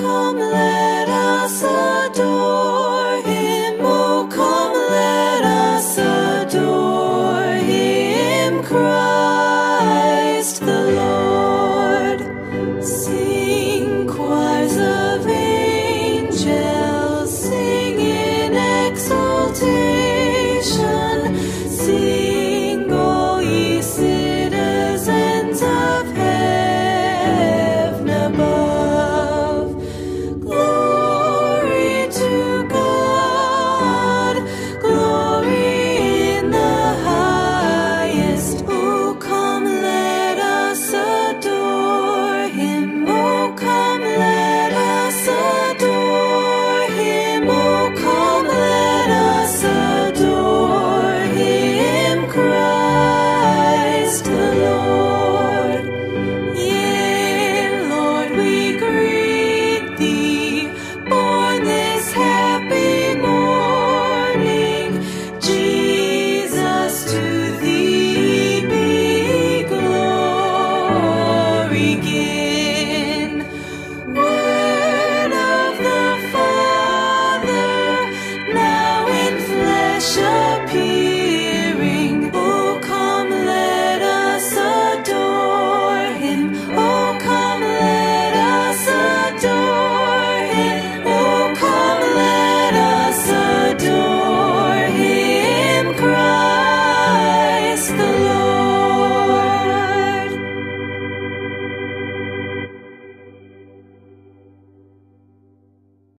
come let